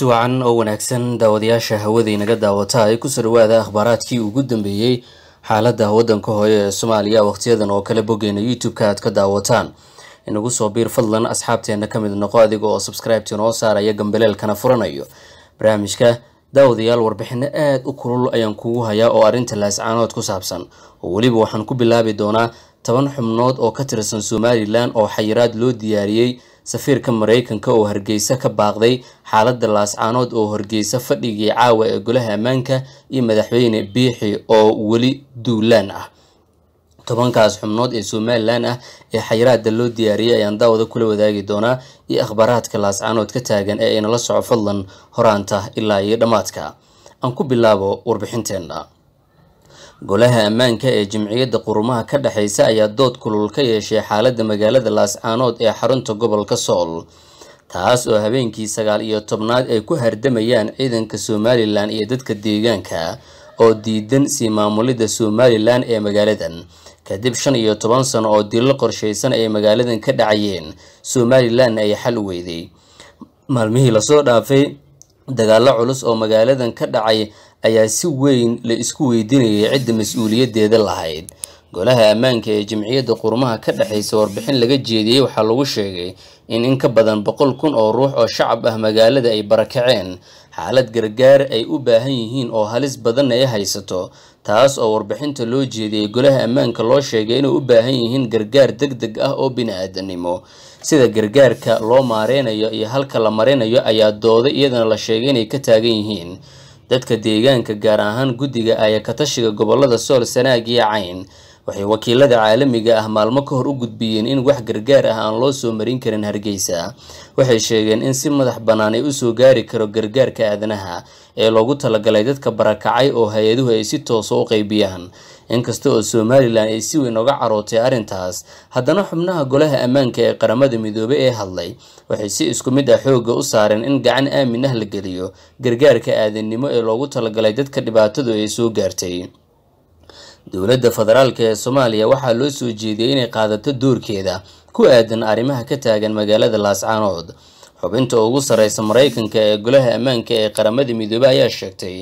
waqti wacan oo wanaagsan. Daawadayaasha hawada inaga daawata ay ku soo dhawaada akhbaaraadkii ugu dambeeyey xaalada wadanka hooyo ee soomaaliya. Waqtiyadan oo kale boggeena youtube-ka aad ka daawataan. Inagu soo biir fadlan asxaabteena ka mid noqo adiga oo subscribe-ti noo saaraya gambaleelkana furanayo. Barnaamijka daawadayaal warbixino aada u kulul ayaan kugu hayaa oo arrinta laascaanood ku saabsan. Oo weliba waxaan ku bilaabi doonaa toban xubnood oo ka tirsan somalilan oo xayiraad loo diyaariyey safiirka mareykanka oo hargeysa ka baaqday xaalada laascaanood oo horgeysa fadhigii caawa ee golaha ammaanka iyo madaxweyne biixi oo weli duulaan ah. Tobankaas xubnood ee somalilan ah ee xayiraada loo diyaariyey ayaan daawada kula wadaagi doonaa iyo akhbaaraadka laascaanood ka taagan ee aynala soco fadlan horaanta ilaa iyo dhammaadka aan ku bilaabo warbixinteena golaha ammaanka ee jimciyadda qurumaha ka dhexeysa ayaa dood kulul ka yeeshay xaalada magaalada laascaanood ee xarunta gobolka sool. Taas oo habeenkii sagaal iyo tobnaad ay ku hardamayaan ciidanka somalilan iyo dadka deegaanka oo diidan sii maamulidda somalilan ee magaaladan. Kadib shan iyo toban sano oo dilo qorsheysan ay magaaladan ka dhacayeen somalilanna ay xal weyday. Maalmihii la soo dhaafay dagaalo culus oo magaaladan ka dhacay ayaa si weyn la isku weydiinayay cidda mas'uuliyadeeda lahayd. Golaha ammaanka ee jimciyadda qurumaha ka dhexeysa warbixin laga jeediyey waxaa lagu sheegay in in ka badan boqol kun oo ruux oo shacab ah magaalada ay barakaceen. Xaalad gargaar ay u baahan yihiin oo halis badanna ay haysato taas oo warbixinta loo jeediyey golaha ammaanka loo sheegay inay u baahan yihiin gargaar deg deg ah oo bini-aadanimo. Sida gargaarka loo maareynayo iyo halka la marinayo ayaa dooda iyadana la sheegay inay ka taagan yihiin dadka deegaanka gaar ahaan guddiga aya katashiga gobollada sool sanaag iyo cayn. Waxay wakiilada caalamiga ah maalmo ka hor u gudbiyeen in wax gargaar ah aan loo soo marin karin hargeysa. Waxay sheegeen in si madax bannaan ay u soo gaari karo gargaarka aadanaha ee loogu talagalay dadka barakacay oo hay'aduhu ay si toosa u qeybiyaan inkasta oo somalilan ay si weyn oga carootay arrintaas haddana xubnaha golaha ammaanka ee qaramada midoobey ee hadlay waxay si isku mid ah xoogga u saareen in gacan aamin ah la geliyo gargaarka aadanimo ee loogu talagalay dadka dhibaatadu ay soo gaartay. Dowladda federaalk ee soomaaliya waxaa loo soo jeediyey inay qaadato doorkeeda ku aadan arrimaha ka taagan magaalada laascaanood xubinta ugu sareysa mareykanka ee golaha ammaanka ee qaramada midoobey ayaa sheegtay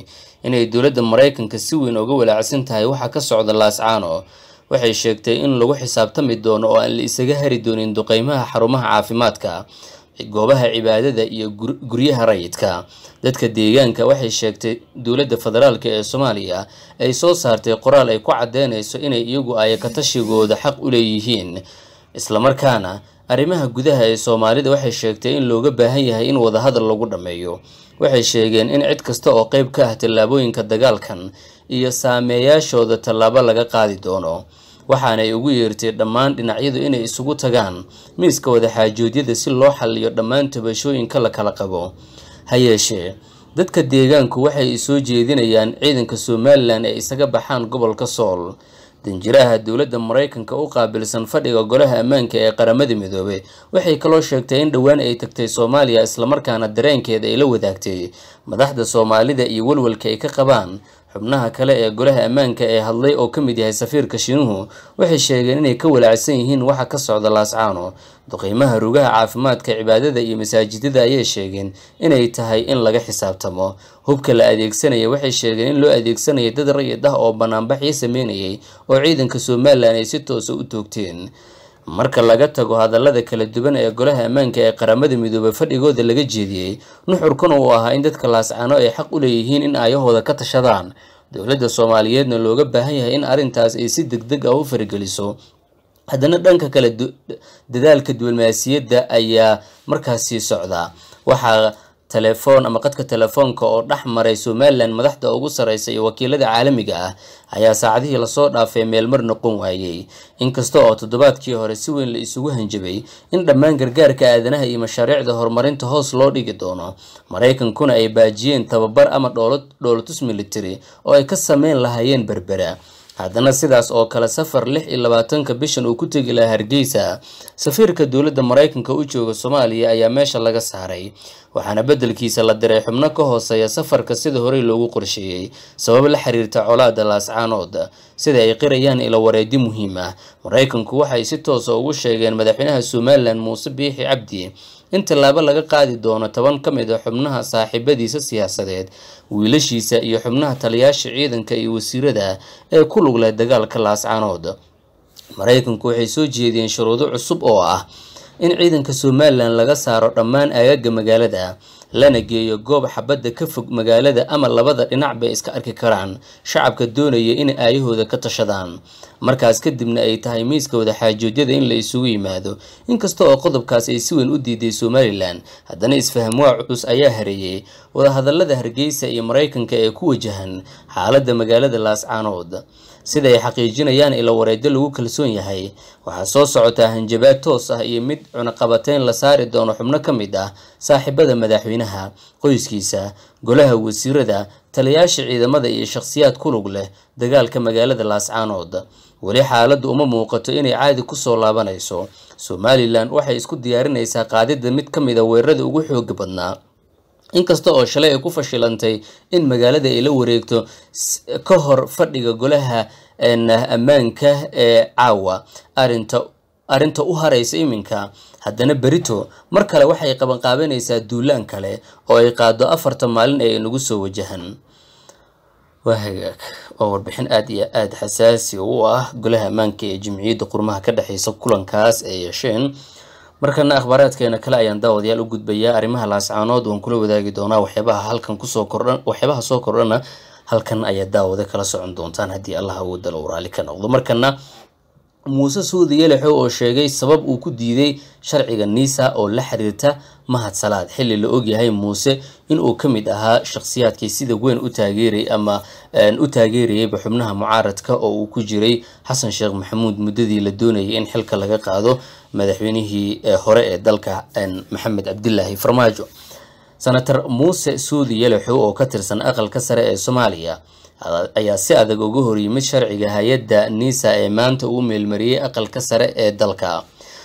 inay dowladda mareykanka si weyn uga walaacsan tahay waxa ka socda laascaano waxay sheegtay in lagu xisaabtami doono oo aan la isaga hari doonin duqeymaha xarumaha caafimaadka goobaha cibaadada iyo guryaha rayidka. Dadka deegaanka waxay sheegtay dowladda federaalk ee soomaaliya ay soo saartay qoraal ay ku cadeynayso inay iyagu ayakatashigooda xaq u leeyihiin islamarkaana arrimaha gudaha ee soomaalida waxay sheegtay in looga baahan yahay in wadahadal lagu dhammeeyo waxay sheegeen in cid kasta oo qeyb ka ah tallaabooyinka dagaalkan iyo saameeyaashooda tallaabo laga qaadi doono. Waxaana ay ugu yeertay dhammaan dhinacyadu inay isugu tagaan miiska wadaxaajoodyada si loo xaliyo dhammaan tabashooyinka la kala qabo. Ha yeeshee dadka deegaanku waxay soo jeedinayaan ciidanka somalilan ee isaga baxaan gobolka sool danjiraha dowladda mareykanka u qaabilsan fadhiga golaha ammaanka ee qaramada midoobey waxay kaloo sheegtay in dhowaan ay tagtay soomaaliya islamarkaana dareenkeeda ay la wadaagtay. Madaxda soomaalida iyo walwalka ay ka qabaan xubnaha kale ee golaha ammaanka ee hadlay oo ka mid yahay safiirka shiinuhu waxay sheegeen inay ka walaacsan yihiin waxa ka socda laascaano duqeymaha rugaha caafimaadka cibaadada iyo masaajidada ayay sheegeen inay tahay in laga xisaabtamo hubka la adeegsanaya waxay sheegeen in loo adeegsanaya dad rayid ah oo banaanbaxyo sameynayay oo ciidanka somalilan ay si toosa u toogteen. Marka laga tago hadallada kala duwan ee golaha ammaanka ee qaramada midoobey fadhigooda laga jeediyey nuxurkuna uu ahaa in dadka laascaano ay xaq u leeyihiin in aayahooda ka tashadaan. Dowladda soomaaliyeedna looga baahan yahay in arrintaas ay si deg deg ah u farigeliso haddana dhanka kale dadaalka diblomaasiyadda ayaa markaas sii socdaa waxaa telefoon ama qadka telefoonka oo dhex maray somalilan madaxda ugu sareysa iyo wakiilada caalamiga ah ayaa saacadihii la soo dhaafay meelmar noqon waayey. Inkasta oo toddobaadkii hore si weyn la isugu hanjabay in dhammaan gargaarka aadanaha iyo mashaariicda horumarinta hoos loo dhigi doono maraykankuna ay baajiyeen tababar ama dhoolatus military oo ay ka sameyn lahaayeen berbera haddana sidaas oo kale safar lix iyo labaatanka bishan uu ku tegi lahaa hargeysa safiirka dowladda maraykanka u jooga soomaaliya ayaa meesha laga saaray waxaana beddelkiisa la diray xubno ka hooseeya safarka sida horey loogu qorsheeyey sabab la xiriirta colaada laascaanood sida ay qirayaan ilo wareedi muhiim ah. Maraykanku waxay si toosa ugu sheegeen madaxweynaha somalilan muuse biixi cabdi in tallaabo laga qaadi doono toban ka mid a xubnaha saaxiibadiisa siyaasadeed wiilashiisa iyo xubnaha taliyaasha ciidanka iyo wasiirada ee ku lug leh dagaalka laascaanood maraykanku waxay soo jeediyeen shuruudo cusub oo ah in ciidanka somalilan laga saaro dhammaan aagaga magaalada lana geeyo goob xabadda ka fog magaalada ama labada dhinac bay iska arki karaan. Shacabka doonaya in aayahooda ka tashadaan. Markaas kadibna ay tahay miiska wadaxaajoodyada in la isugu yimaado. Inkasta oo qodobkaas ay si weyn u diiday somalilan haddana isfahamwaa culus ayaa hareeyey wadahadalada hargeysa iyo maraykanka ee ku wajahan xaaladda magaalada laascaanood sida ay xaqiijinayaan ila wareedyo lagu kalsoon yahay. Waxaa soo socotaa hanjabaad toos ah iyo mid cunaqabateyn la saari doono xubno ka mid ah saaxiibada madaxweynaha qoyskiisa golaha wasiirada taliyaasha ciidamada iyo shakhsiyaad ku lug leh dagaalka magaalada laascaanood weli xaaladdu uma muuqato inay caadi ku soo laabanayso. Somalilan waxay isku diyaarinaysaa qaadidda mid ka mid a weerarada ugu xooga badnaa inkasta oo shalay ay ku fashilantay in magaalada ay la wareegto ka hor fadhiga golaha ammaanka ee caawa. Arinta arrinta u haraysa iminka. Haddana berito mar kale waxay qabanqaabanaysaa duulaan kale oo ay qaado afartan maalin ee inagu soo wajahan. Waa hagaag. Oo warbixin aada iyo aada xasaasi u ah golaha ammaanka ee jimciyadda qurmaha ka dhexeysa kulankaas ay yeesheen markana akhbaaraadkeena kale ayaan daawadayaal u gudbayaa arrimaha laascaanood waan kula wadaagi doonaa waxyaabaha halkan ku soo kordhan waxyaabaha soo kordhana halkan ayaa daawada kala socon doontaan haddii allah awoodda la waraali ka noqdo. Markana muuse suudi yelexo oo sheegay sabab uu ku diiday sharciga niisa oo la xiriirta mahad salaad. Xilli la ogyahay muuse inuu ka mid ahaa shakhsiyaadkii sida weyn u taageeray ama u taageerayayba xubnaha mucaaradka oo uu ku jiray xasan sheekh maxamuud muddadii la doonayay in xilka laga qaado madaxweynihii hore ee dalka maxamed cabdilaahi farmaajo. Senator muuse suudi yelexo oo ka tirsan aqalka sare ee soomaaliya ayaa si adag uga horyimid sharciga hay'adda niisa ee maanta uu meelmariyey aqalka sare ee dalka.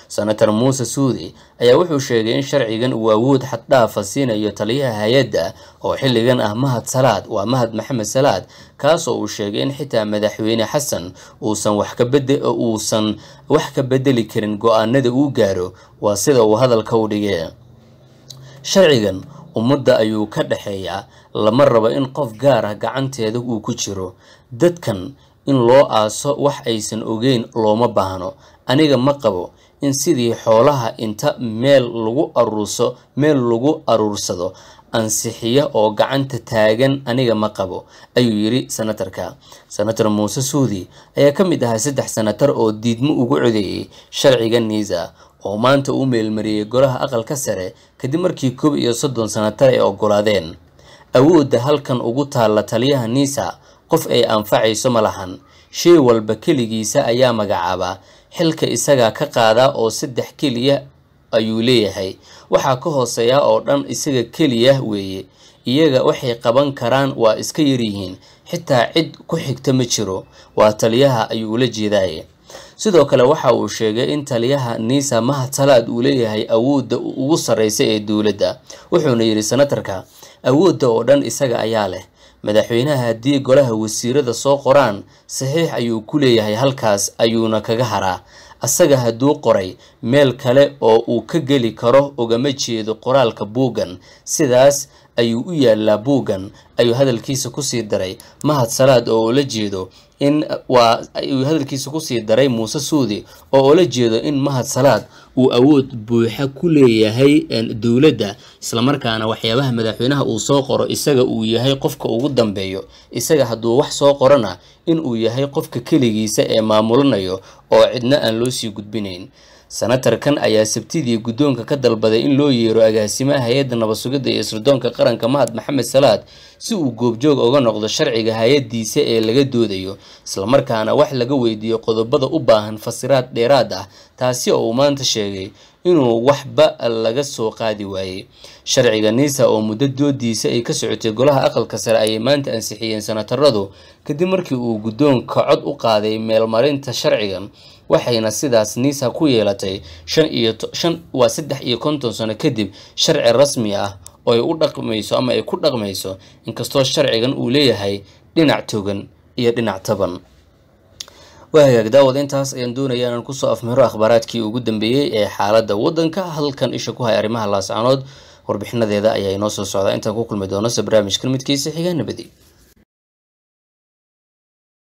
Senator muuse suudi ayaa wuxuu sheegay in sharcigan uu awood xaddhaafa siinayo taliyaha hay'adda oo xilligan ah mahad salaad. Waa mahad maxamed salaad kaasoo uu sheegay in xitaa madaxweyne xasan uusan wax ka bede uusan wax ka bedeli karin go'aanada uu gaaro. Waa sida uu hadalka u dhigee sharcigan ummadda ayuu ka dhexeeyaa lama rabo in qof gaar ah gacanteeda uu ku jiro. Dadkan in loo aaso wax aysan ogeyn looma baahno. Aniga ma qabo in sidii xoolaha inta meel lagu aruurso meel lagu aruursado ansixiya oo gacanta taagan aniga ma qabo ayuu yidhi senatarka senator muuse suudi ayaa ka mid ahaa saddex senatar oo diidmo ugu codeeyey sharciga niisa oo maanta uu meelmariyey golaha aqalka sare kadib markii koob iyo soddon senatar ay ogolaadeen awoodda halkan ugu taalla taliyaha niisa qof ay anfacayso ma lahan. Shay walba keligiisa ayaa magacaaba xilka isagaa ka qaadaa oo saddex keliya ayuu leeyahay. Waxaa ka hooseeya oo dhan isaga keliya weeye. Iyaga waxay qaban karaan waa iska yaryihiin xitaa cid ku xigta ma jiro. Waa taliyaha ayuu ula jeedaaye sidoo kale waxa uu sheegay in taliyaha niisa mahad salaad uu leeyahay awoodda ugu sarreysa ee dowladda wuxuuna yidhi senatarka awoodda oo dhan isaga ayaa leh. Madaxweynaha haddii golaha wasiirada soo qoraan saxiix ayuu ku leeyahay halkaas ayuuna kaga haraa. Asaga hadduu qoray meel kale oo uu ka geli karo ogama jeedo qoraalka buuggan. Sidaas ayuu u yaallaa buuggan ayuu hadalkiisa ku sii daray. Mahad salaad oo ula jeedo in waa ayuu hadalkiisa ku sii daray muuse suudi oo ula jeedo in mahad salaad uu awood buuxa ku leeyahay dowladda islamarkaana waxyaabaha madaxweynaha uu soo qoro isaga uu yahay qofka ugu dambeeyo. Isaga hadduu wax soo qorona in uu yahay qofka keligiisa ee maamulanayo oo cidna aan loo sii gudbinayn senatarkan ayaa sabtidii guddoonka ka dalbaday in loo yeero agaasimaha hay'adda nabad-sugidda iyo sirdoonka qaranka mahad maxamed salaad si uu goobjoog uga noqdo sharciga hay'addiisa ee laga doodayo islamarkaana wax laga weydiiyo qodobada u baahan fasiraad dheeraad ah taasi oo uu maanta sheegay inuu waxba laga soo qaadi waayey. Sharciga niisa oo muddo doodiisa ay ka socotay golaha aqalka sare ayay maanta ansixiyeen senataradu kadib markii uu guddoonka cod u qaaday meelmarinta sharcigan waxayna sidaas niisa ku yeelatay waa saddex iyo konton sano kadib sharci rasmi ah oo ay u dhaqmayso ama ay ku dhaqmayso inkastoo sharcigan uu leeyahay dhinac togan iyo dhinac taban. Waa hagaag daawad intaas ayaan doonaya inaan ku soo afmiro akhbaaraadkii ugu dambeeyey ee xaaladda waddanka. Halkan isha ku haya arrimaha laascanood warbixinadeeda ayaa inoo soo socdaa intaan ku kulmi doono se barnaamijkan midkiisa xigaa nabadi